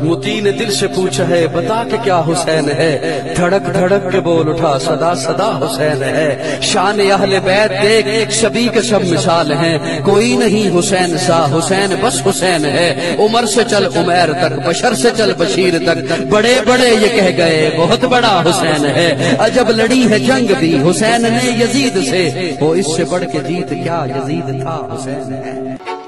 دل سے پوچھا ہے، بتا کہ کیا حسین ہے؟ دھڑک دھڑک کے بول اٹھا، صدا صدا حسین ہے۔ شان اہل بیت دیکھ، سبھی کے سب مثال ہیں۔ کوئی نہیں حسین سا، حسین بس حسین ہے۔ عمر سے چل عمیر تک، بشر سے چل بشیر تک۔ بڑے بڑے یہ کہہ گئے، بہت بڑا حسین ہے۔ عجب لڑی ہے جنگ بھی، حسین نے یزید سے۔ وہ اس سے بڑھ کے جیت، کیا یزید تھا؟ حسین ہے۔